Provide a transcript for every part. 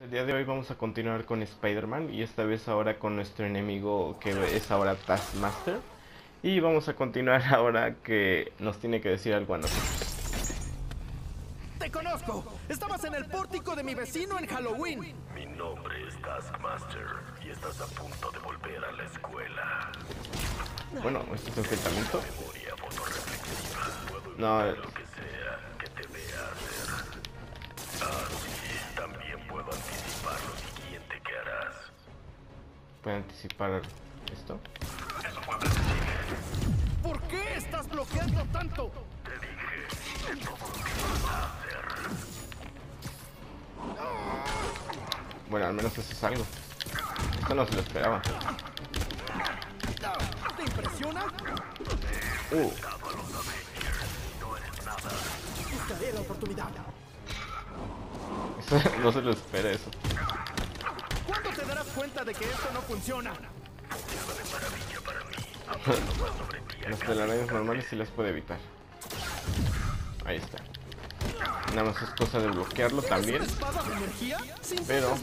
El día de hoy vamos a continuar con Spider-Man y esta vez ahora con nuestro enemigo que es ahora Taskmaster. Y vamos a continuar ahora que nos tiene que decir algo a nosotros. ¡Te conozco! Estabas en el pórtico de mi vecino en Halloween. Mi nombre es Taskmaster y estás a punto de volver a la escuela. Bueno, este es enfrentamiento. Fotorreflexiva. Puedo No, puede anticipar esto. ¿Por qué estás bloqueando tanto? Te dije todo que vas a hacer. Bueno, al menos eso es algo. Esto no se lo esperaba. ¿Te impresiona? Uh, Buscaré la oportunidad. eso- no se lo espera eso. ¿Cuándo te darás cuenta de que esto no funciona? Las telarañas normales sí las puede evitar. Ahí está. Nada más es cosa de bloquearlo también. Pero-.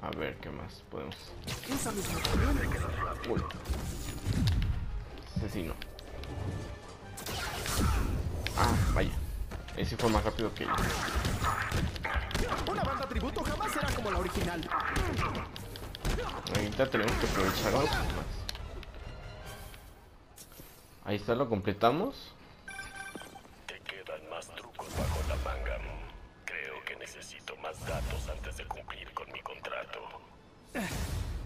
A ver qué más podemos. Uy. Asesino. Ah, vaya. Ese fue más rápido que yo. Una banda tributo jamás será como la original. Ahorita tenemos que aprovechar más. Ahí está, lo completamos. Te quedan más trucos bajo la manga. Creo que necesito más datos antes de cumplir con mi contrato.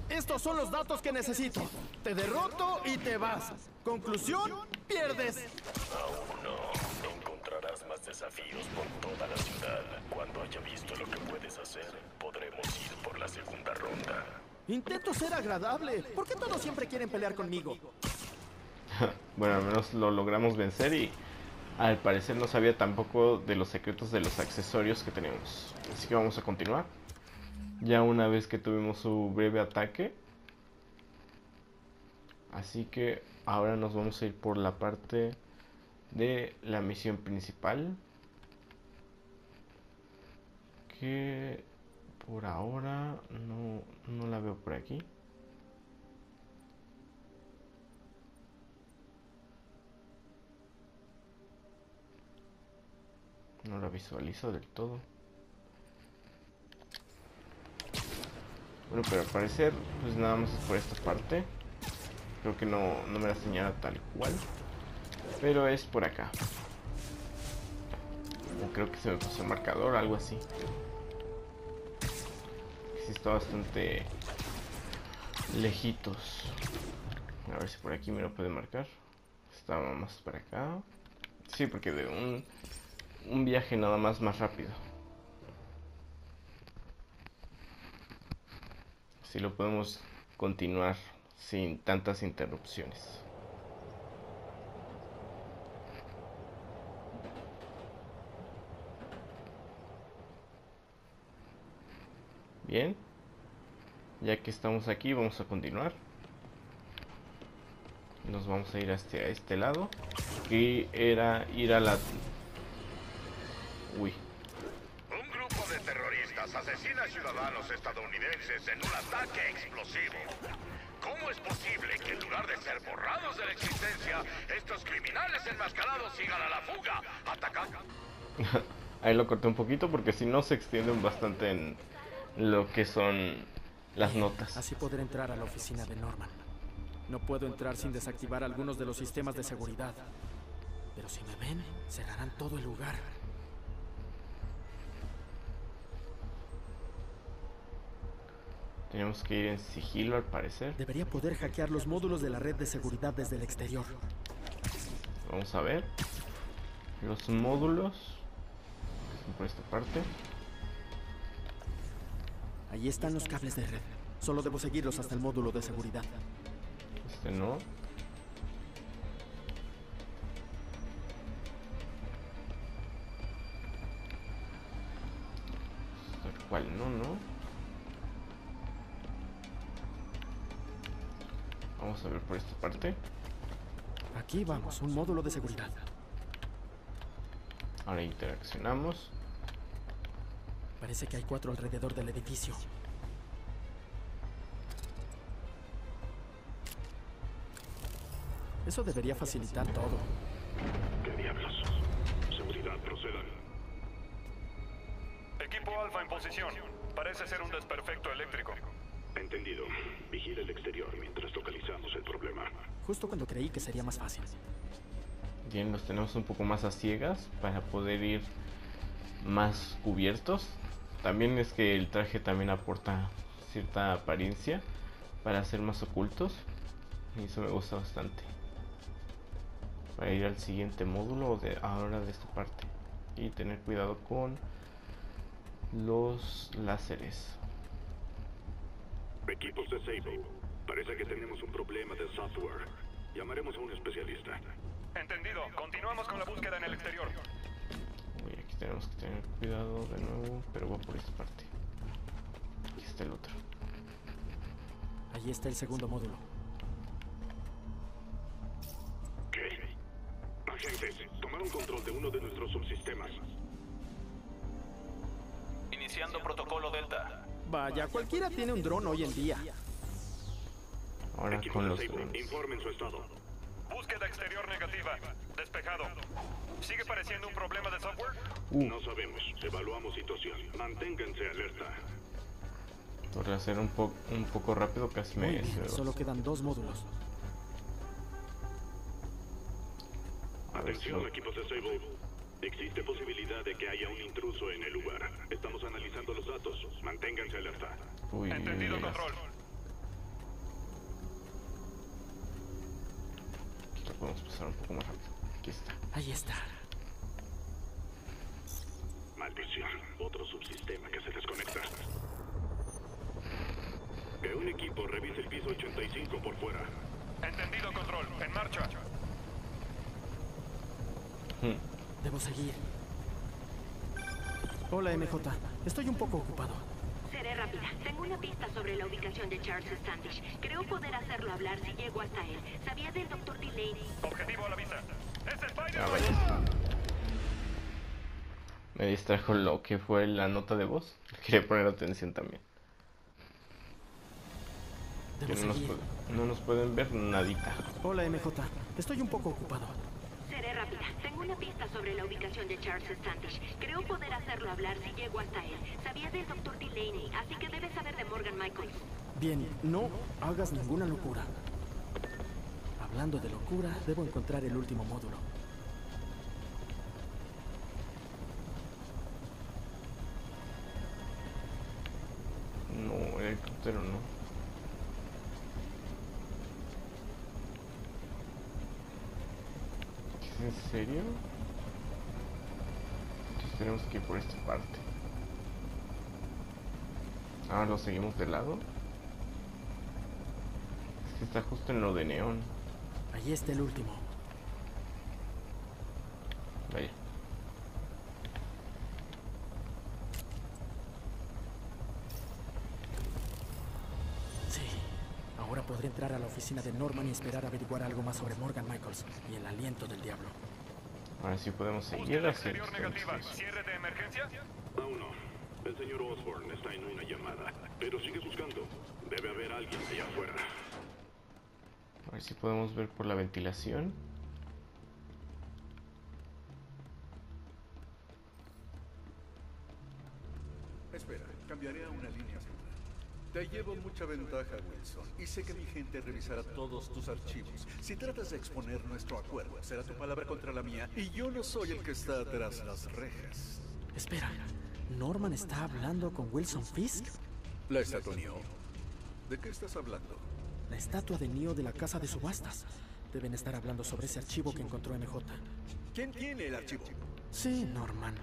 Estos son los datos que necesito. Te derroto y te vas. Conclusión, pierdes. Aún no. Encontrarás más desafíos por toda la ciudad. Cuando haya Intento ser agradable. ¿Por qué todos siempre quieren pelear conmigo? Bueno, al menos lo logramos vencer y al parecer no sabía tampoco de los secretos de los accesorios que tenemos. Así que vamos a continuar. Ya una vez que tuvimos su breve ataque. Así que ahora nos vamos a ir por la parte de la misión principal. Que por ahora no, no la veo por aquí. No la visualizo del todo. Bueno, pero al parecer, pues nada más es por esta parte. Creo que no, no me la señala tal cual. Pero es por acá. Creo que se me puso el marcador, algo así. Sí está bastante lejitos. A ver si por aquí me lo puede marcar. Estaba más para acá. Sí, porque de un, un viaje nada más más rápido. Así lo podemos continuar sin tantas interrupciones. Bien. Ya que estamos aquí, vamos a continuar. Nos vamos a ir hacia este lado. Que era ir a la... Uy. Un grupo de terroristas asesina a ciudadanos estadounidenses en un ataque explosivo. ¿Cómo es posible que en lugar de ser borrados de la existencia, estos criminales enmascarados sigan a la fuga, atacando? Ahí lo corté un poquito porque si no se extienden bastante en lo que son las notas. Así podré entrar a la oficina de Norman. No puedo entrar sin desactivar algunos de los sistemas de seguridad. Pero si me ven, cerrarán todo el lugar. Tenemos que ir en sigilo al parecer. Debería poder hackear los módulos de la red de seguridad desde el exterior. Vamos a ver. Los módulos. Por esta parte. Allí están los cables de red. Solo debo seguirlos hasta el módulo de seguridad. Este no. Tal cual no, no. Vamos a ver por esta parte. Aquí vamos, un módulo de seguridad. Ahora interaccionamos. Parece que hay cuatro alrededor del edificio. Eso debería facilitar todo. ¿Qué diablos? Seguridad, procedan. Equipo Alfa en posición. Parece ser un desperfecto eléctrico. Entendido. Vigila el exterior mientras localizamos el problema. Justo cuando creí que sería más fácil. Bien, los tenemos un poco más a ciegas para poder ir más cubiertos. También es que el traje también aporta cierta apariencia para ser más ocultos. Y eso me gusta bastante. Para ir al siguiente módulo de ahora de esta parte. Y tener cuidado con los láseres. Equipos de Sable. Parece que tenemos un problema de software. Llamaremos a un especialista. Entendido. Continuamos con la búsqueda en el exterior. Tenemos que tener cuidado de nuevo, pero va por esta parte. Aquí está el otro. Allí está el segundo módulo. ¿Qué? Agentes, tomaron control de uno de nuestros subsistemas. Iniciando protocolo Delta. Vaya, cualquiera tiene un dron hoy en día. Ahora con los drones. informen su estado. Búsqueda exterior negativa. Despejado. ¿Sigue pareciendo un problema de software? Uh, No sabemos. Evaluamos situación. Manténganse alerta. por hacer un, po un poco rápido casi me... bien, solo quedan dos módulos. Atención, equipos de Sable. Existe posibilidad de que haya un intruso en el lugar. Estamos analizando los datos. Manténganse alerta. Uy, Entendido, control. Aquí lo podemos pasar un poco más rápido. Aquí está. Ahí está. Maldición. Otro subsistema que se desconecta. Que un equipo revise el piso 85 por fuera. Entendido, control. En marcha. Hmm. Debo seguir. Hola, MJ. Estoy un poco ocupado. Rápida. Tengo una pista sobre la ubicación de Charles Standish. Creo poder hacerlo hablar si llego hasta él. ¿Sabía del Dr. Delaney? Objetivo a la vista. ¡Es Spider! Ah. Me distrajo lo que fue la nota de voz. Quería poner atención también. Que no nos, no nos pueden ver nadita. Hola, MJ. Estoy un poco ocupado. Seré rápida. Tengo una pista sobre la ubicación de Charles Standish. Creo poder hacerlo hablar si llego hasta él. ¿Sabía del Dr. Delaney? Así que debes saber de Morgan Michaels. Bien, no hagas ninguna locura. Hablando de locura, debo encontrar el último módulo. No, el helicóptero no. ¿Es en serio? Entonces tenemos que ir por esta parte. Ah, lo seguimos de lado. Es que está justo en lo de neón. Ahí está el último. Vaya. Sí. Ahora podré entrar a la oficina de Norman y esperar averiguar algo más sobre Morgan Michaels y el aliento del diablo. Ahora sí podemos seguir exterior negativa. ¿Cierre de emergencia? Aún no. El señor Osborne está en una llamada. Pero sigue buscando. Debe haber alguien allá afuera. A ver si podemos ver por la ventilación. Te llevo mucha ventaja, Wilson, y sé que mi gente revisará todos tus archivos. Si tratas de exponer nuestro acuerdo, será tu palabra contra la mía, y yo no soy el que está tras las rejas. Espera, ¿Norman está hablando con Wilson Fisk? La estatua Neo. ¿De qué estás hablando? La estatua de Neo de la casa de subastas. Deben estar hablando sobre ese archivo que encontró MJ. ¿Quién tiene el archivo? Sí, Norman,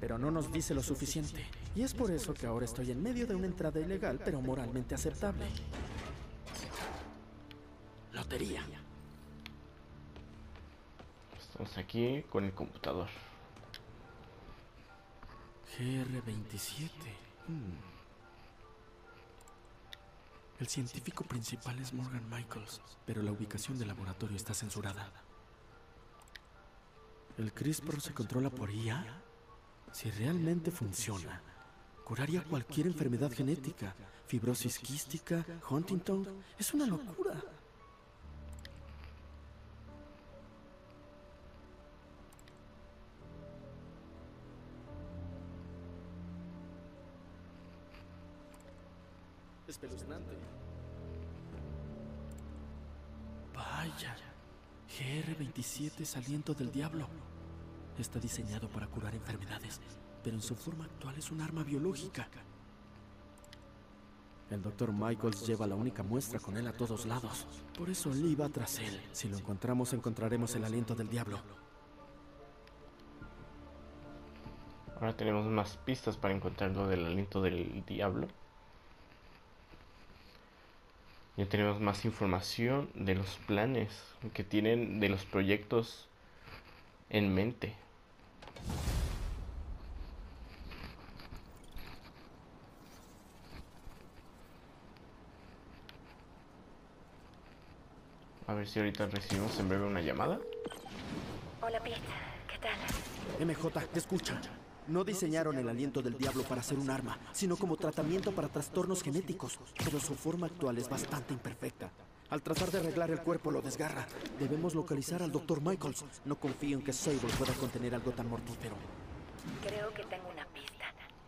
pero no nos dice lo suficiente. Y es por eso que ahora estoy en medio de una entrada ilegal, pero moralmente aceptable. Lotería. Estamos aquí con el computador. GR27. Hmm. El científico principal es Morgan Michaels, pero la ubicación del laboratorio está censurada. ¿El CRISPR se controla por IA? Si realmente funciona, curaría cualquier enfermedad genética. Fibrosis quística, Huntington. Es una locura. Espeluznante. Vaya. GR27 es aliento del diablo. Está diseñado para curar enfermedades, pero en su forma actual es un arma biológica. El Dr. Michaels lleva la única muestra con él a todos lados. Por eso Lee va tras él. Si lo encontramos, encontraremos el aliento del diablo. Ahora tenemos más pistas para encontrar lo del aliento del diablo. Ya tenemos más información de los planes que tienen de los proyectos en mente. A ver si ahorita recibimos en breve una llamada. Hola, Pete. ¿Qué tal? MJ, escucha. No diseñaron el aliento del diablo para ser un arma, sino como tratamiento para trastornos genéticos. Pero su forma actual es bastante imperfecta. Al tratar de arreglar el cuerpo lo desgarra. Debemos localizar al Dr. Michaels. No confío en que Sable pueda contener algo tan mortífero. Creo que tengo una pista.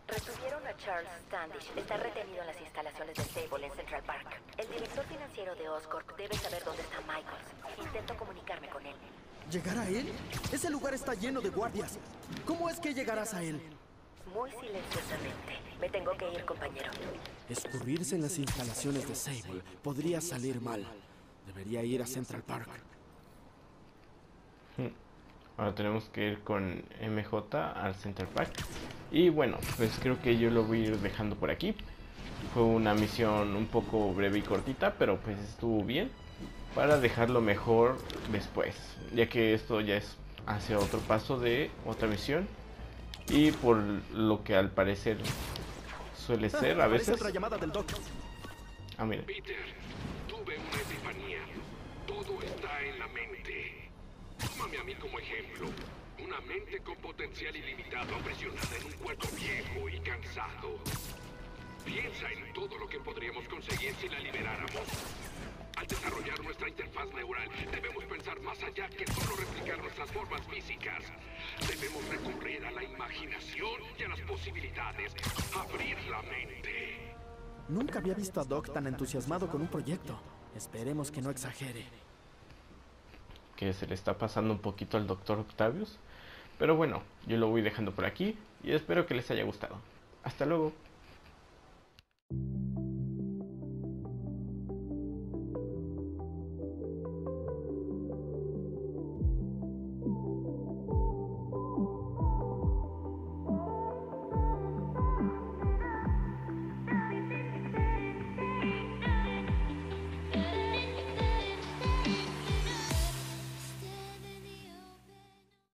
Retuvieron Charles Standish. Está retenido en las instalaciones de Sable en Central Park. El director financiero de Oscorp debe saber dónde está Michaels. Intento comunicarme con él. ¿Llegar a él? Ese lugar está lleno de guardias. ¿Cómo es que llegarás a él? Muy silenciosamente. Me tengo que ir, compañero. Escurrirse en las instalaciones de Sable podría salir mal. Debería ir a Central Park. Ahora tenemos que ir con MJ al Center Park. Y bueno, pues creo que yo lo voy a ir dejando por aquí. Fue una misión un poco breve y cortita, pero pues estuvo bien. Para dejarlo mejor después. Ya que esto ya es hacia otro paso de otra misión. Y por lo que al parecer suele ser a veces. otra llamada del Doc. Ah, mira. Peter, tuve una epifanía. Todo está en la mente. Tómame a mí como ejemplo. Una mente con potencial ilimitado presionada en un cuerpo viejo y cansado. Piensa en todo lo que podríamos conseguir si la liberáramos. Al desarrollar nuestra interfaz neural, debemos pensar más allá que solo replicar nuestras formas físicas. Debemos recurrir a la imaginación y a las posibilidades. Abrir la mente. Nunca había visto a Doc tan entusiasmado con un proyecto. Esperemos que no exagere. que se le está pasando un poquito al doctor Octavius. Pero bueno, yo lo voy dejando por aquí y espero que les haya gustado. Hasta luego.